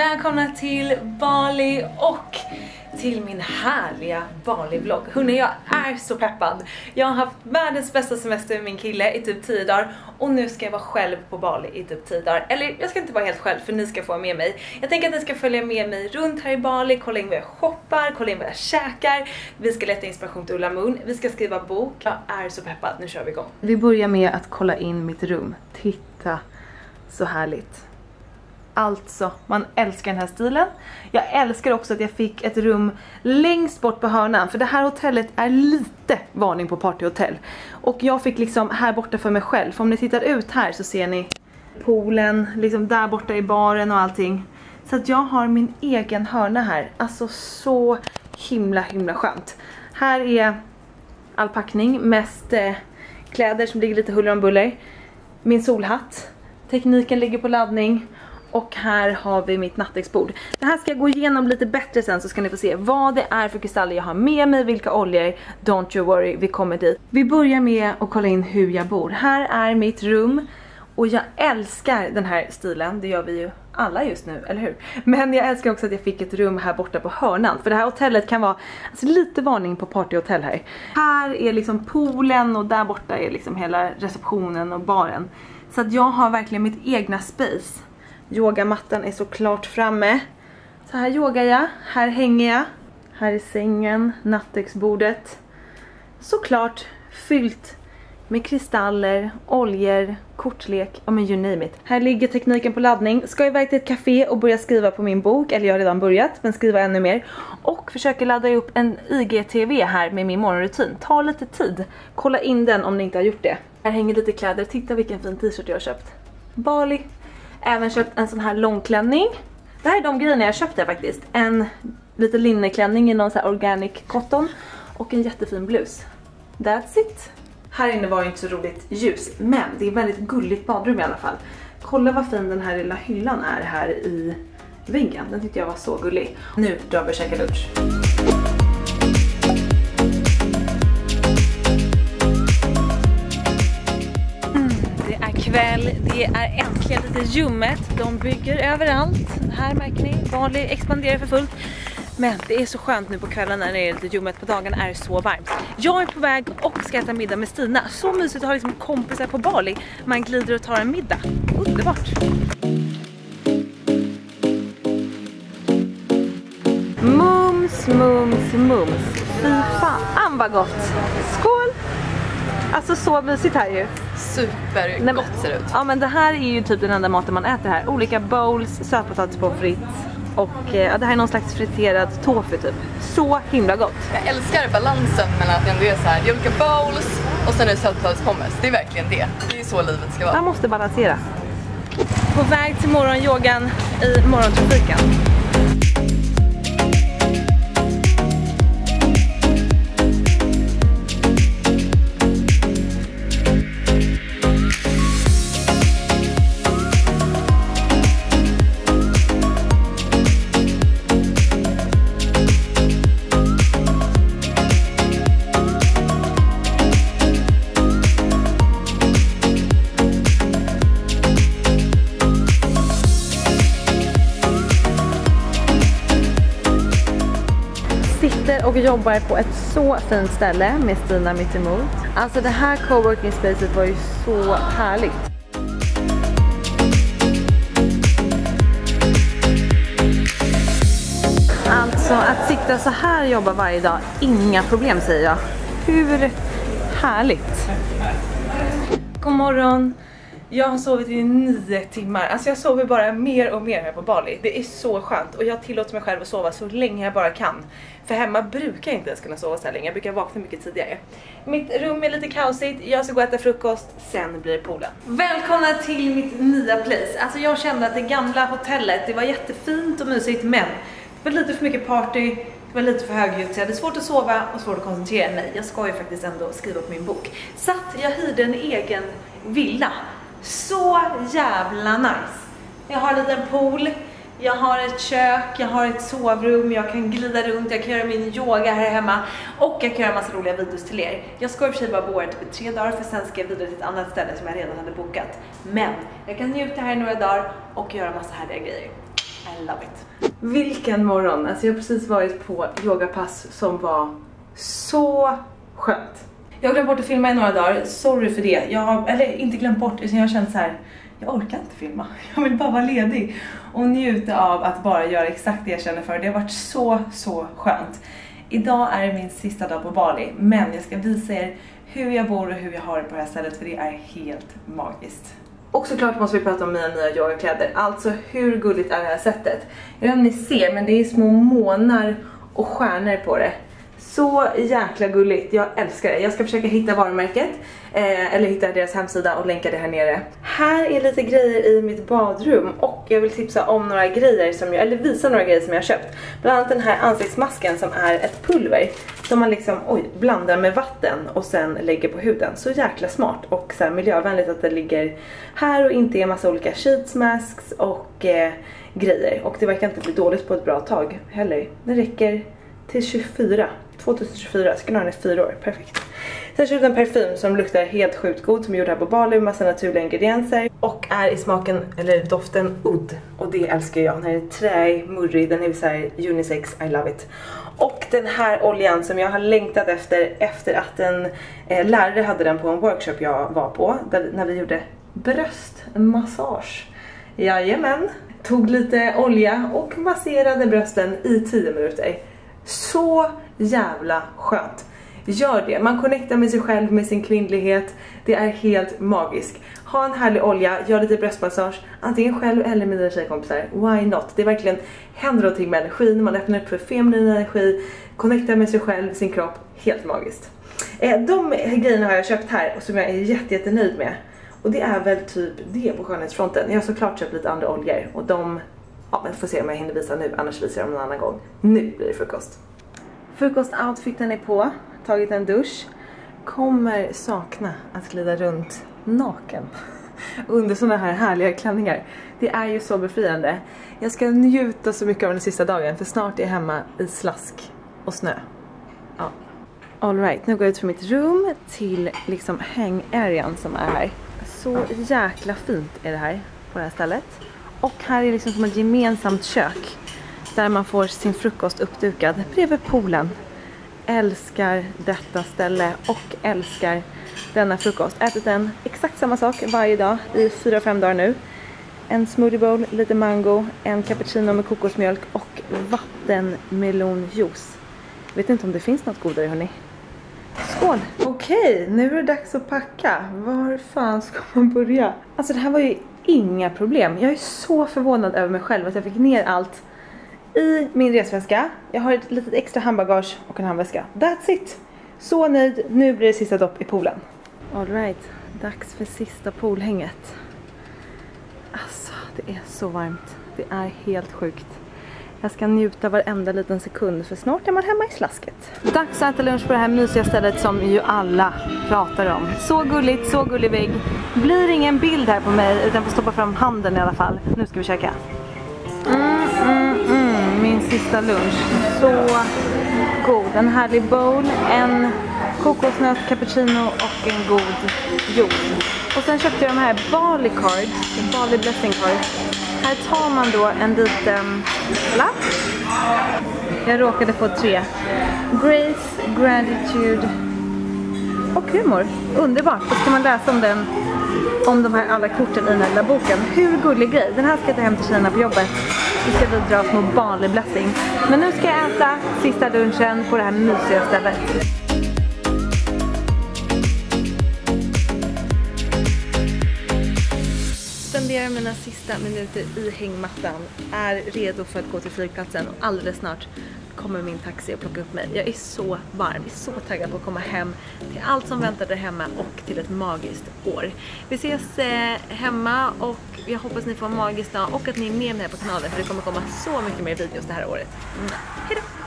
Välkomna till Bali och till min härliga Bali-vlogg. Hörrni, jag är så peppad. Jag har haft världens bästa semester med min kille i typ 10 dagar och nu ska jag vara själv på Bali i typ 10 dagar. Eller jag ska inte vara helt själv för ni ska få med mig. Jag tänker att ni ska följa med mig runt här i Bali, kolla in vad jag shoppar, kolla in vad jag käkar. Vi ska leta inspiration till Ulla Moon, vi ska skriva bok. Jag är så peppad, nu kör vi igång. Vi börjar med att kolla in mitt rum. Titta, så härligt. Alltså, man älskar den här stilen. Jag älskar också att jag fick ett rum längst bort på hörnan. För det här hotellet är lite varning på partyhotell. Och jag fick liksom här borta för mig själv. För om ni tittar ut här så ser ni poolen, liksom där borta i baren och allting. Så att jag har min egen hörna här. Alltså så himla himla skönt. Här är all packning, mest eh, kläder som ligger lite huller om buller. Min solhatt. Tekniken ligger på laddning och här har vi mitt nattduksbord. Det här ska jag gå igenom lite bättre sen så ska ni få se vad det är för kristaller jag har med mig, vilka oljor. Don't you worry, vi kommer dit. Vi börjar med att kolla in hur jag bor. Här är mitt rum och jag älskar den här stilen, det gör vi ju alla just nu, eller hur? Men jag älskar också att jag fick ett rum här borta på hörnan. För det här hotellet kan vara, alltså lite varning på partyhotell här. Här är liksom poolen och där borta är liksom hela receptionen och baren. Så att jag har verkligen mitt egna space. Yogamattan är såklart framme. Så här yogar jag, här hänger jag. Här är sängen, nattduksbordet. Såklart fyllt med kristaller, oljor, kortlek, ja men you name it. Här ligger tekniken på laddning. Ska iväg till ett café och börja skriva på min bok, eller jag har redan börjat, men skriva ännu mer. Och försöker ladda upp en IGTV här med min morgonrutin. Ta lite tid. Kolla in den om ni inte har gjort det. Här hänger lite kläder, titta vilken fin t-shirt jag har köpt. Bali Även köpt en sån här långklänning. Det här är de grejerna jag köpte faktiskt. En lite linneklänning i någon sån här organic cotton. Och en jättefin blus. That's it. Här inne var det inte så roligt ljus, men det är väldigt gulligt badrum i alla fall. Kolla vad fin den här lilla hyllan är här i väggen. Den tyckte jag var så gullig. Nu drar vi och käkar lunch. Kväll. Det är äntligen lite ljummet. De bygger överallt. Här märker ni, Bali expanderar för fullt. Men det är så skönt nu på kvällen när det är lite ljummet. På dagen är det så varmt. Jag är på väg och ska äta middag med Stina. Så mysigt att ha liksom kompisar på Bali. Man glider och tar en middag. Underbart! Mums, mums, mums. Fy fan vad gott! Skål! Alltså så mysigt här ju. Supergott ser det ut. Ja men det här är ju typ den enda maten man äter här. Olika bowls, sötpotatis på fritt och eh, ja, det här är någon slags friterad tofu typ. Så himla gott. Jag älskar balansen mellan att det ändå är så här, det är olika bowls och sen är det sötpotatispommes. Det är verkligen det. Det är så livet ska vara. Man måste balansera. På väg till morgonyogan i morgontrafiken. Och jobbar på ett så fint ställe med Stina mitt emot. Alltså det här coworking spacet var ju så härligt. Alltså att sitta så här och jobba varje dag, inga problem säger jag. Hur härligt? God morgon! Jag har sovit i nio timmar, alltså jag sover bara mer och mer här på Bali. Det är så skönt och jag tillåter mig själv att sova så länge jag bara kan. För hemma brukar jag inte ens kunna sova så här länge, jag brukar vakna mycket tidigare. Mitt rum är lite kaosigt, jag ska gå och äta frukost, sen blir det poolen. Välkomna till mitt nya place. Alltså jag kände att det gamla hotellet, det var jättefint och mysigt men det var lite för mycket party, det var lite för högljutt så jag hade svårt att sova och svårt att koncentrera mig. Jag ska ju faktiskt ändå skriva på min bok. Så att jag hyrde en egen villa så jävla nice. Jag har en liten pool, jag har ett kök, jag har ett sovrum, jag kan glida runt, jag kan göra min yoga här hemma och jag kan göra massa roliga videos till er. Jag ska i och för sig bara bo här typ i tre dagar för sen ska jag vidare till ett annat ställe som jag redan hade bokat. Men jag kan njuta här i några dagar och göra massa härliga grejer. I love it. Vilken morgon! Alltså jag har precis varit på yogapass som var så skönt. Jag har glömt bort att filma i några dagar, sorry för det. Jag har, eller inte glömt bort, utan jag har känt så här. jag orkar inte filma. Jag vill bara vara ledig och njuta av att bara göra exakt det jag känner för. Det har varit så, så skönt. Idag är det min sista dag på Bali, men jag ska visa er hur jag bor och hur jag har det på det här stället för det är helt magiskt. Och såklart måste vi prata om mina nya yogakläder. Alltså hur gulligt är det här sättet? Jag vet inte om ni ser men det är små månar och stjärnor på det. Så jäkla gulligt, jag älskar det. Jag ska försöka hitta varumärket, eh, eller hitta deras hemsida och länka det här nere. Här är lite grejer i mitt badrum och jag vill tipsa om några grejer som jag, eller visa några grejer som jag har köpt. Bland annat den här ansiktsmasken som är ett pulver som man liksom, oj, blandar med vatten och sen lägger på huden. Så jäkla smart och så miljövänligt att det ligger här och inte är massa olika sheets masks och eh, grejer. Och det verkar inte bli dåligt på ett bra tag heller. Det räcker till 24. 2024, ska nog ha den i fyra år, perfekt. Sen köpte jag en parfym som luktar helt sjukt god som är gjord här på Bali med massa naturliga ingredienser och är i smaken, eller doften oud och det älskar jag. Den här är träig, murrig, den är såhär unisex, I love it. Och den här oljan som jag har längtat efter efter att en eh, lärare hade den på en workshop jag var på där, när vi gjorde bröstmassage. Jajamän, tog lite olja och masserade brösten i 10 minuter. Så jävla skönt. Gör det. Man connectar med sig själv, med sin kvinnlighet. Det är helt magiskt. Ha en härlig olja, gör lite bröstmassage, antingen själv eller med dina tjejkompisar. Why not? Det är verkligen händer någonting med energin, man öppnar upp för feminin energi, connectar med sig själv, sin kropp. Helt magiskt. Eh, de grejerna har jag köpt här och som jag är jätte, jättenöjd med. Och det är väl typ det på skönhetsfronten. Jag har såklart köpt lite andra oljor och de, ja men får se om jag hinner visa nu, annars visar jag dem en annan gång. Nu blir det frukost. Frukostoutfiten är på, tagit en dusch. Kommer sakna att glida runt naken under såna här härliga klänningar. Det är ju så befriande. Jag ska njuta så mycket av den sista dagen för snart är jag hemma i slask och snö. Ja. Alright, nu går jag ut från mitt rum till liksom hang arean som är här. Så jäkla fint är det här på det här stället. Och här är liksom som ett gemensamt kök där man får sin frukost uppdukad bredvid poolen. Älskar detta ställe och älskar denna frukost. Ätit den exakt samma sak varje dag i 4-5 dagar nu. En smoothie bowl, lite mango, en cappuccino med kokosmjölk och vattenmelonjuice. Vet inte om det finns något godare hörni. Skål! Okej, nu är det dags att packa. Var fan ska man börja? Alltså det här var ju inga problem. Jag är så förvånad över mig själv att jag fick ner allt i min resväska. Jag har ett litet extra handbagage och en handväska. That's it! Så nöjd, nu blir det sista dopp i poolen. Alright, dags för sista poolhänget. Alltså, det är så varmt. Det är helt sjukt. Jag ska njuta varenda liten sekund för snart är man hemma i slasket. Dags att äta lunch på det här mysiga stället som ju alla pratar om. Så gulligt, så gullig vägg. Blir ingen bild här på mig utan får stoppa fram handen i alla fall. Nu ska vi käka. Mm, mm, mm. Min sista lunch. Så god. En härlig bowl, en kokosnöt cappuccino och en god juice. Och sen köpte jag de här Bali cards, Bali blessing cards. Här tar man då en liten lapp. Jag råkade få tre. Grace, gratitude och humor. Underbart. Då ska man läsa om den om de här alla korten i den här lilla boken. Hur gullig grej. Den här ska jag ta hem till tjejerna på jobbet. Vi ska vi dra små barnlig blessing. Men nu ska jag äta sista lunchen på det här mysiga stället. Mina sista minuter i hängmattan, är redo för att gå till flygplatsen och alldeles snart kommer min taxi och plocka upp mig. Jag är så varm, är så taggad på att komma hem till allt som väntar där hemma och till ett magiskt år. Vi ses eh, hemma och jag hoppas ni får en magisk dag och att ni är med mig här på kanalen för det kommer komma så mycket mer videos det här året. Mm. Hejdå!